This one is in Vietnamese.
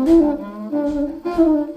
Mm-hmm.